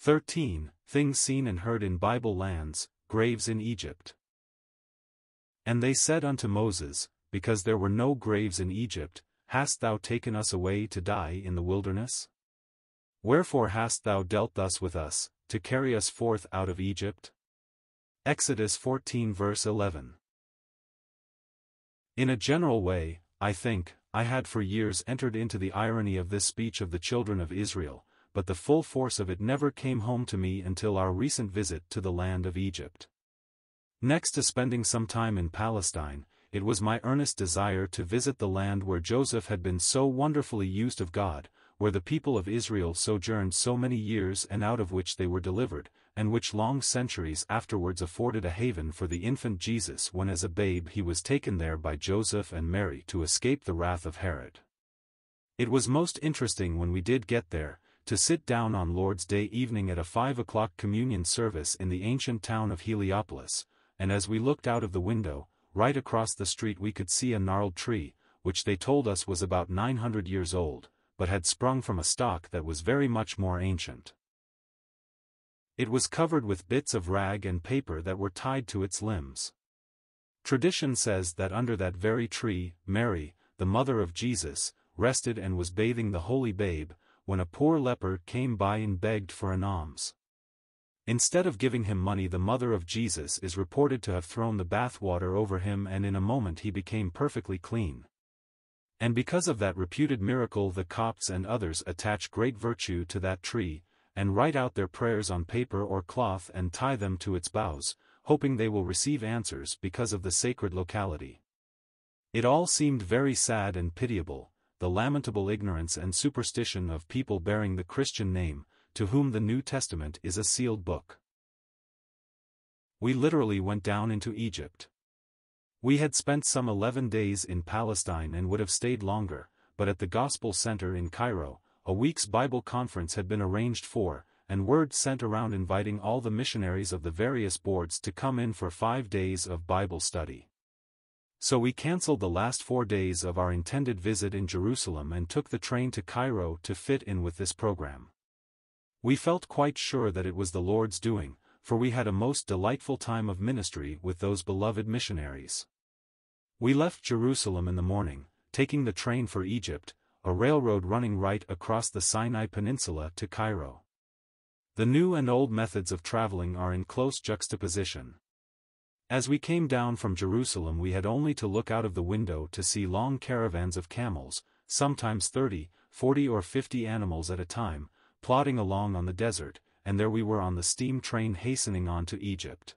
13. Things seen and heard in Bible lands, graves in Egypt. And they said unto Moses, Because there were no graves in Egypt, hast thou taken us away to die in the wilderness? Wherefore hast thou dealt thus with us, to carry us forth out of Egypt? Exodus 14 verse 11. In a general way, I think, I had for years entered into the irony of this speech of the children of Israel, but the full force of it never came home to me until our recent visit to the land of Egypt. Next to spending some time in Palestine, it was my earnest desire to visit the land where Joseph had been so wonderfully used of God, where the people of Israel sojourned so many years and out of which they were delivered, and which long centuries afterwards afforded a haven for the infant Jesus when as a babe he was taken there by Joseph and Mary to escape the wrath of Herod. It was most interesting when we did get there, to sit down on Lord's Day evening at a five o'clock communion service in the ancient town of Heliopolis, and as we looked out of the window, right across the street we could see a gnarled tree, which they told us was about 900 years old, but had sprung from a stock that was very much more ancient. It was covered with bits of rag and paper that were tied to its limbs. Tradition says that under that very tree, Mary, the mother of Jesus, rested and was bathing the holy babe, when a poor leper came by and begged for an alms. Instead of giving him money the mother of Jesus is reported to have thrown the bath water over him and in a moment he became perfectly clean. And because of that reputed miracle the Copts and others attach great virtue to that tree, and write out their prayers on paper or cloth and tie them to its boughs, hoping they will receive answers because of the sacred locality. It all seemed very sad and pitiable, the lamentable ignorance and superstition of people bearing the Christian name, to whom the New Testament is a sealed book. We literally went down into Egypt. We had spent some 11 days in Palestine and would have stayed longer, but at the Gospel Center in Cairo, a week's Bible conference had been arranged for, and word sent around inviting all the missionaries of the various boards to come in for five days of Bible study. So we cancelled the last four days of our intended visit in Jerusalem and took the train to Cairo to fit in with this program. We felt quite sure that it was the Lord's doing, for we had a most delightful time of ministry with those beloved missionaries. We left Jerusalem in the morning, taking the train for Egypt, a railroad running right across the Sinai Peninsula to Cairo. The new and old methods of traveling are in close juxtaposition. As we came down from Jerusalem we had only to look out of the window to see long caravans of camels, sometimes thirty, forty or 50 animals at a time, plodding along on the desert, and there we were on the steam train hastening on to Egypt.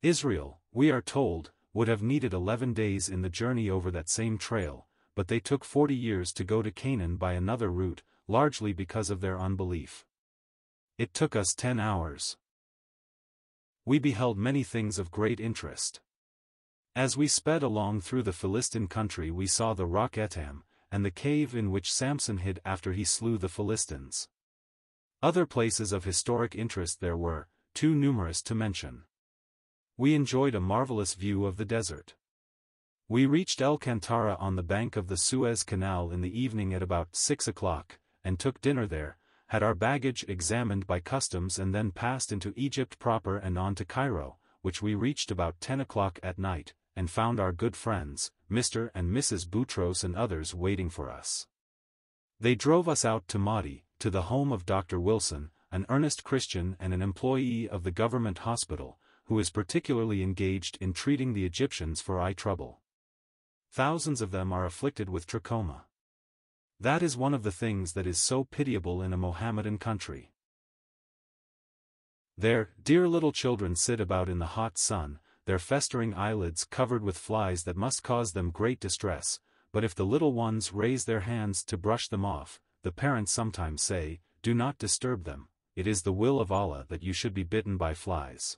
Israel, we are told, would have needed eleven days in the journey over that same trail, but they took forty years to go to Canaan by another route, largely because of their unbelief. It took us ten hours. We beheld many things of great interest. As we sped along through the Philistine country we saw the rock Etam, and the cave in which Samson hid after he slew the Philistines. Other places of historic interest there were, too numerous to mention. We enjoyed a marvelous view of the desert. We reached El Kantara on the bank of the Suez Canal in the evening at about 6 o'clock, and took dinner there, had our baggage examined by customs and then passed into Egypt proper and on to Cairo, which we reached about 10 o'clock at night, and found our good friends, Mr. and Mrs. Boutros and others waiting for us. They drove us out to Maadi, to the home of Dr. Wilson, an earnest Christian and an employee of the government hospital, who is particularly engaged in treating the Egyptians for eye trouble. Thousands of them are afflicted with trachoma. That is one of the things that is so pitiable in a Mohammedan country. There, dear little children sit about in the hot sun, their festering eyelids covered with flies that must cause them great distress, but if the little ones raise their hands to brush them off, the parents sometimes say, Do not disturb them, it is the will of Allah that you should be bitten by flies.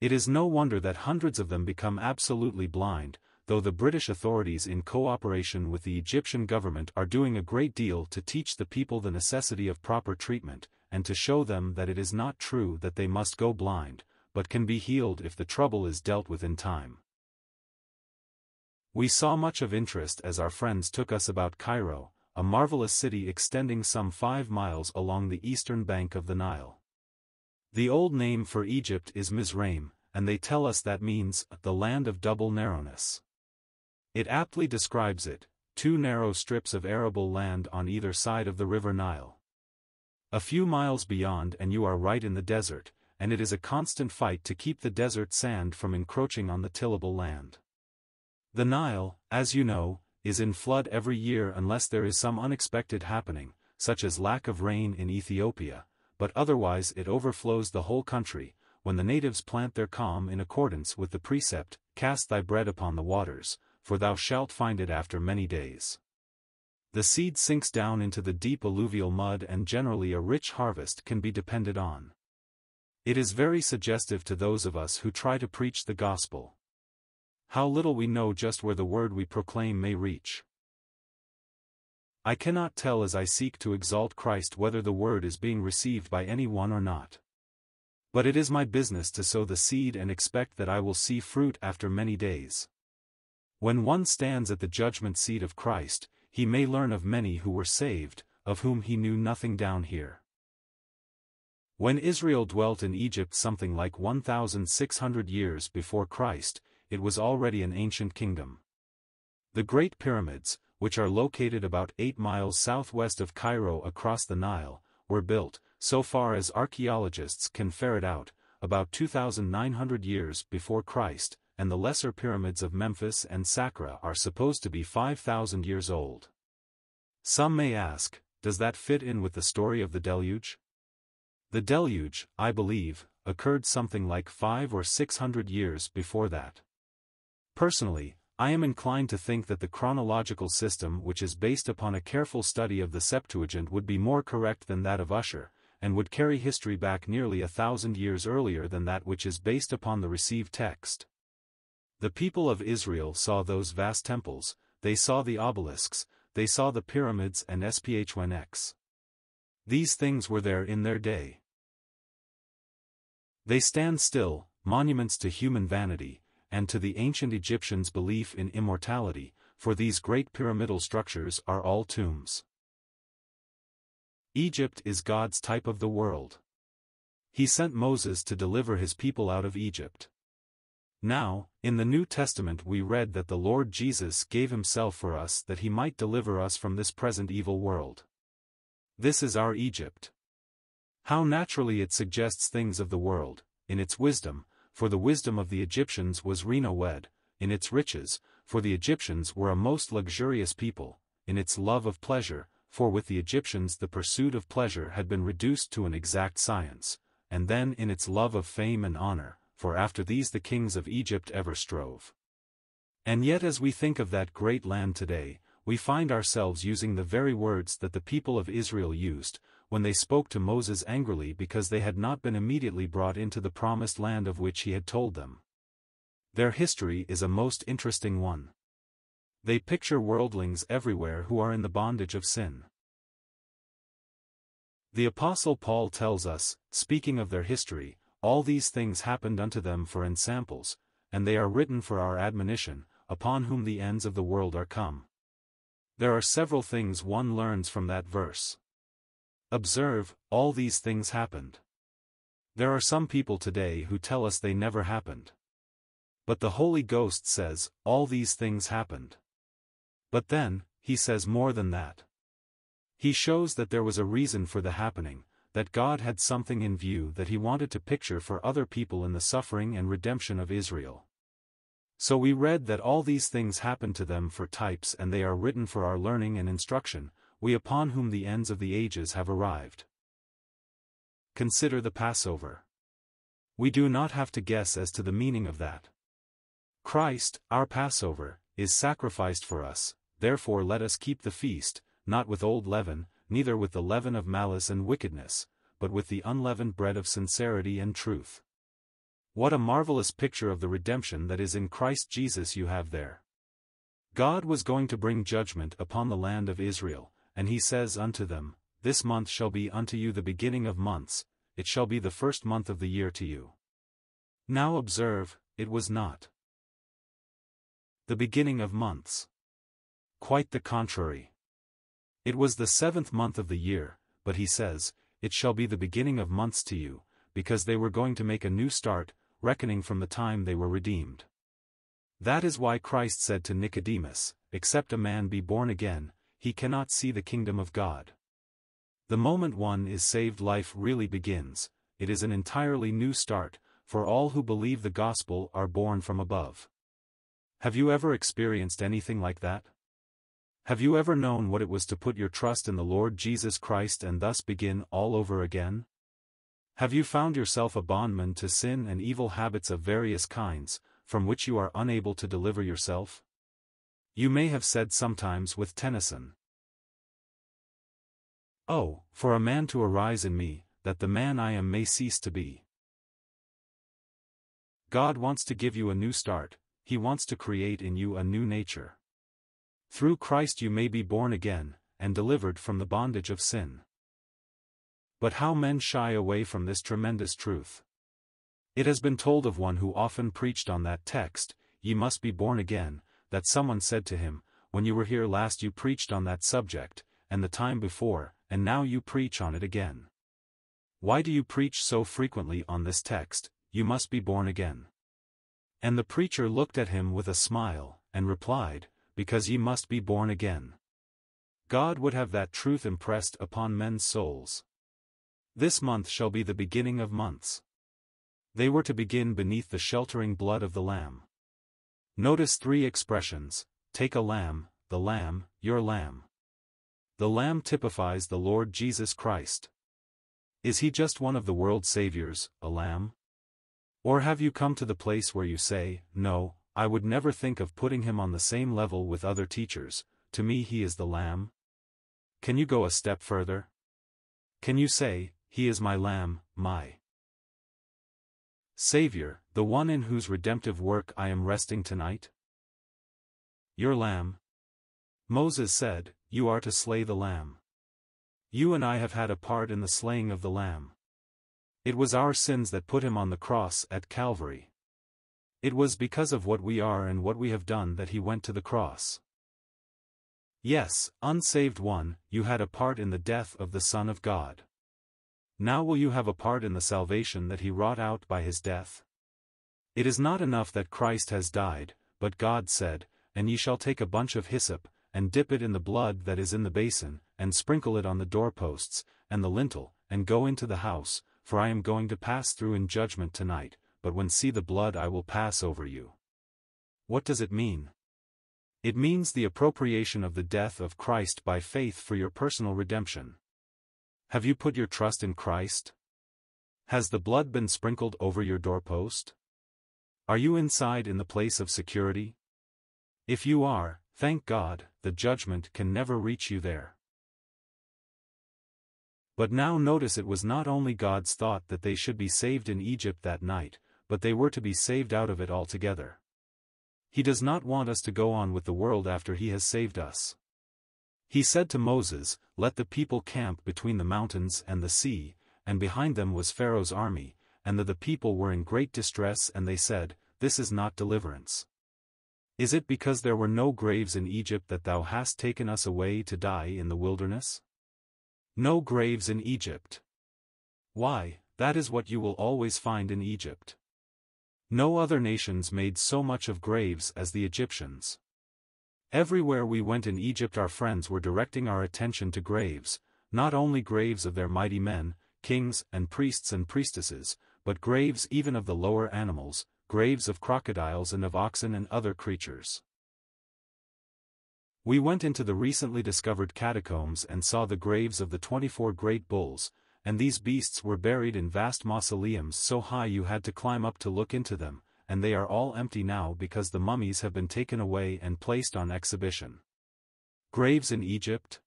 It is no wonder that hundreds of them become absolutely blind, though the British authorities in cooperation with the Egyptian government are doing a great deal to teach the people the necessity of proper treatment, and to show them that it is not true that they must go blind, but can be healed if the trouble is dealt with in time. We saw much of interest as our friends took us about Cairo, a marvelous city extending some five miles along the eastern bank of the Nile. The old name for Egypt is Mizraim, and they tell us that means, the land of double narrowness. It aptly describes it, two narrow strips of arable land on either side of the river Nile. A few miles beyond and you are right in the desert, and it is a constant fight to keep the desert sand from encroaching on the tillable land. The Nile, as you know, is in flood every year unless there is some unexpected happening, such as lack of rain in Ethiopia, but otherwise it overflows the whole country, when the natives plant their calm in accordance with the precept, Cast thy bread upon the waters, for thou shalt find it after many days. The seed sinks down into the deep alluvial mud and generally a rich harvest can be depended on. It is very suggestive to those of us who try to preach the gospel. How little we know just where the word we proclaim may reach. I cannot tell as I seek to exalt Christ whether the word is being received by any one or not. But it is my business to sow the seed and expect that I will see fruit after many days. When one stands at the judgment seat of Christ, he may learn of many who were saved, of whom he knew nothing down here. When Israel dwelt in Egypt something like 1,600 years before Christ, it was already an ancient kingdom. The Great Pyramids, which are located about 8 miles southwest of Cairo across the Nile, were built, so far as archaeologists can ferret out, about 2,900 years before Christ, and the lesser pyramids of Memphis and Saqqara are supposed to be 5,000 years old. Some may ask, does that fit in with the story of the deluge? The deluge, I believe, occurred something like five or six hundred years before that. Personally, I am inclined to think that the chronological system which is based upon a careful study of the Septuagint would be more correct than that of Ussher, and would carry history back nearly a thousand years earlier than that which is based upon the received text. The people of Israel saw those vast temples, they saw the obelisks, they saw the pyramids and Sphinx. These things were there in their day. They stand still, monuments to human vanity, and to the ancient Egyptians' belief in immortality, for these great pyramidal structures are all tombs. Egypt is God's type of the world. He sent Moses to deliver his people out of Egypt. Now, in the New Testament we read that the Lord Jesus gave himself for us that he might deliver us from this present evil world. This is our Egypt. How naturally it suggests things of the world, in its wisdom, for the wisdom of the Egyptians was Renowed, in its riches, for the Egyptians were a most luxurious people, in its love of pleasure, for with the Egyptians the pursuit of pleasure had been reduced to an exact science, and then in its love of fame and honor, for after these the kings of Egypt ever strove. And yet as we think of that great land today, we find ourselves using the very words that the people of Israel used, when they spoke to Moses angrily because they had not been immediately brought into the promised land of which he had told them. Their history is a most interesting one. They picture worldlings everywhere who are in the bondage of sin. The Apostle Paul tells us, speaking of their history, all these things happened unto them for ensamples, and they are written for our admonition, upon whom the ends of the world are come. There are several things one learns from that verse. Observe, all these things happened. There are some people today who tell us they never happened. But the Holy Ghost says, all these things happened. But then, he says more than that. He shows that there was a reason for the happening, that God had something in view that he wanted to picture for other people in the suffering and redemption of Israel. So we read that all these things happened to them for types and they are written for our learning and instruction, we upon whom the ends of the ages have arrived. Consider the Passover. We do not have to guess as to the meaning of that. Christ, our Passover, is sacrificed for us, therefore let us keep the feast, not with old leaven, neither with the leaven of malice and wickedness, but with the unleavened bread of sincerity and truth. What a marvelous picture of the redemption that is in Christ Jesus you have there. God was going to bring judgment upon the land of Israel, and he says unto them, This month shall be unto you the beginning of months, it shall be the first month of the year to you. Now observe, it was not the beginning of months. Quite the contrary. It was the seventh month of the year, but he says, It shall be the beginning of months to you, because they were going to make a new start, reckoning from the time they were redeemed. That is why Christ said to Nicodemus, Except a man be born again, he cannot see the kingdom of God. The moment one is saved life really begins, it is an entirely new start, for all who believe the gospel are born from above. Have you ever experienced anything like that? Have you ever known what it was to put your trust in the Lord Jesus Christ and thus begin all over again? Have you found yourself a bondman to sin and evil habits of various kinds, from which you are unable to deliver yourself? You may have said sometimes with Tennyson. Oh, for a man to arise in me, that the man I am may cease to be. God wants to give you a new start, He wants to create in you a new nature. Through Christ you may be born again, and delivered from the bondage of sin. But how men shy away from this tremendous truth. It has been told of one who often preached on that text, Ye must be born again, that someone said to him, When you were here last you preached on that subject, and the time before, and now you preach on it again. Why do you preach so frequently on this text, You must be born again? And the preacher looked at him with a smile, and replied, Because ye must be born again. God would have that truth impressed upon men's souls. This month shall be the beginning of months. They were to begin beneath the sheltering blood of the Lamb. Notice three expressions, take a lamb, the lamb, your lamb. The lamb typifies the Lord Jesus Christ. Is he just one of the world's saviors, a lamb? Or have you come to the place where you say, no, I would never think of putting him on the same level with other teachers, to me he is the lamb? Can you go a step further? Can you say, he is my Lamb, my Savior, the one in whose redemptive work I am resting tonight? Your Lamb. Moses said, You are to slay the Lamb. You and I have had a part in the slaying of the Lamb. It was our sins that put him on the cross at Calvary. It was because of what we are and what we have done that he went to the cross. Yes, unsaved one, you had a part in the death of the Son of God. Now will you have a part in the salvation that he wrought out by his death? It is not enough that Christ has died, but God said, And ye shall take a bunch of hyssop, and dip it in the blood that is in the basin, and sprinkle it on the doorposts, and the lintel, and go into the house, for I am going to pass through in judgment tonight, but when see the blood I will pass over you. What does it mean? It means the appropriation of the death of Christ by faith for your personal redemption. Have you put your trust in Christ? Has the blood been sprinkled over your doorpost? Are you inside in the place of security? If you are, thank God, the judgment can never reach you there. But now notice it was not only God's thought that they should be saved in Egypt that night, but they were to be saved out of it altogether. He does not want us to go on with the world after he has saved us. He said to Moses, Let the people camp between the mountains and the sea, and behind them was Pharaoh's army, and that the people were in great distress and they said, This is not deliverance. Is it because there were no graves in Egypt that thou hast taken us away to die in the wilderness? No graves in Egypt. Why, that is what you will always find in Egypt. No other nations made so much of graves as the Egyptians. Everywhere we went in Egypt our friends were directing our attention to graves, not only graves of their mighty men, kings and priests and priestesses, but graves even of the lower animals, graves of crocodiles and of oxen and other creatures. We went into the recently discovered catacombs and saw the graves of the 24 great bulls, and these beasts were buried in vast mausoleums so high you had to climb up to look into them, and they are all empty now because the mummies have been taken away and placed on exhibition. Graves in Egypt?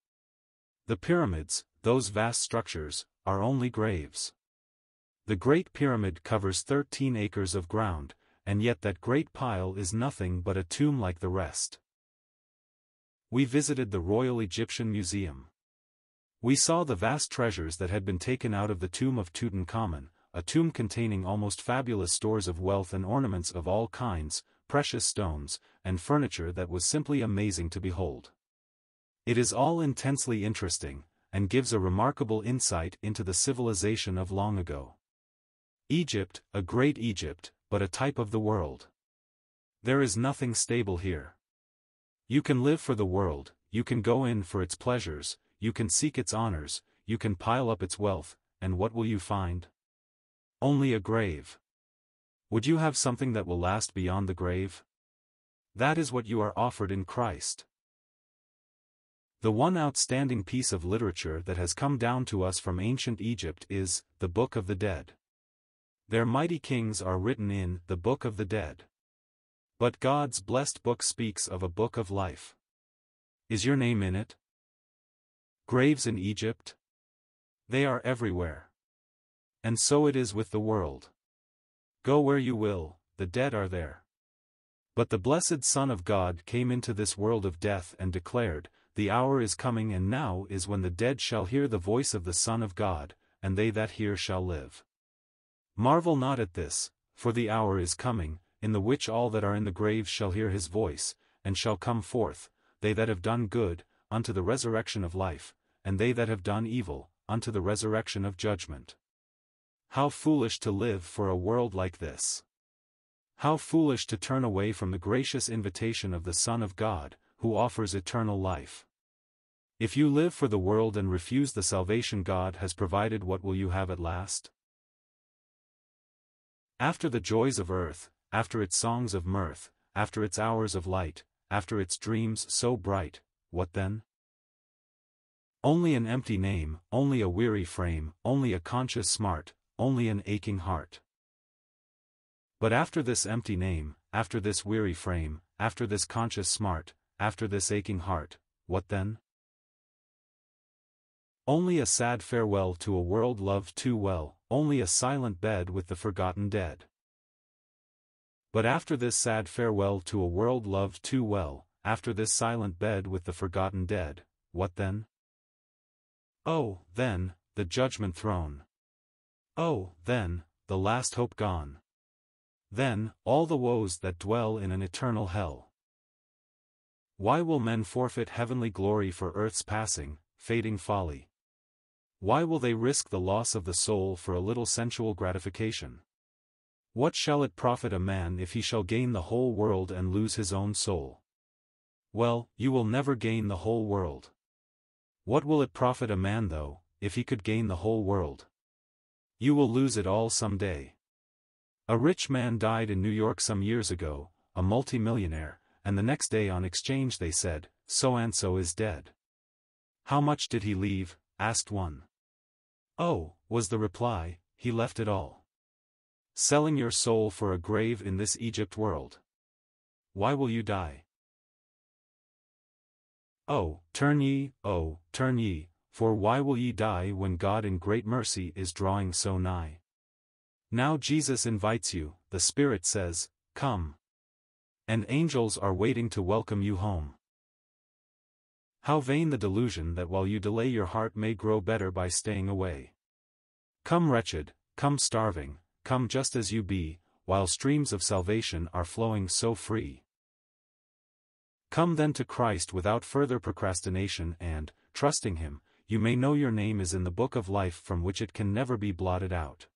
The pyramids, those vast structures, are only graves. The Great Pyramid covers 13 acres of ground, and yet that great pile is nothing but a tomb like the rest. We visited the Royal Egyptian Museum. We saw the vast treasures that had been taken out of the tomb of Tutankhamun, a tomb containing almost fabulous stores of wealth and ornaments of all kinds, precious stones, and furniture that was simply amazing to behold. It is all intensely interesting, and gives a remarkable insight into the civilization of long ago. Egypt, a great Egypt, but a type of the world. There is nothing stable here. You can live for the world, you can go in for its pleasures, you can seek its honors, you can pile up its wealth, and what will you find? Only a grave. Would you have something that will last beyond the grave? That is what you are offered in Christ. The one outstanding piece of literature that has come down to us from ancient Egypt is, the Book of the Dead. Their mighty kings are written in the Book of the Dead. But God's blessed book speaks of a book of life. Is your name in it? Graves in Egypt? They are everywhere. And so it is with the world. Go where you will, the dead are there. But the blessed Son of God came into this world of death and declared, The hour is coming and now is when the dead shall hear the voice of the Son of God, and they that hear shall live. Marvel not at this, for the hour is coming, in the which all that are in the graves shall hear his voice, and shall come forth, they that have done good, unto the resurrection of life, and they that have done evil, unto the resurrection of judgment. How foolish to live for a world like this! How foolish to turn away from the gracious invitation of the Son of God, who offers eternal life. If you live for the world and refuse the salvation God has provided what will you have at last? After the joys of earth, after its songs of mirth, after its hours of light, after its dreams so bright, what then? Only an empty name, only a weary frame, only a conscious smart, only an aching heart. But after this empty name, after this weary frame, after this conscious smart, after this aching heart, what then? Only a sad farewell to a world loved too well, only a silent bed with the forgotten dead. But after this sad farewell to a world loved too well, after this silent bed with the forgotten dead, what then? Oh, then, the judgment throne. Oh, then, the last hope gone. Then, all the woes that dwell in an eternal hell. Why will men forfeit heavenly glory for earth's passing, fading folly? Why will they risk the loss of the soul for a little sensual gratification? What shall it profit a man if he shall gain the whole world and lose his own soul? Well, you will never gain the whole world. What will it profit a man though, if he could gain the whole world? You will lose it all some day. A rich man died in New York some years ago, a multimillionaire, and the next day on exchange they said, so-and-so is dead. How much did he leave? asked one. Oh, was the reply, he left it all. Selling your soul for a grave in this Egypt world. Why will you die? Oh, turn ye, oh, turn ye, for why will ye die when God in great mercy is drawing so nigh? Now Jesus invites you, the Spirit says, Come. And angels are waiting to welcome you home. How vain the delusion that while you delay your heart may grow better by staying away. Come wretched, come starving, come just as you be, while streams of salvation are flowing so free. Come then to Christ without further procrastination and, trusting Him, you may know your name is in the book of life from which it can never be blotted out.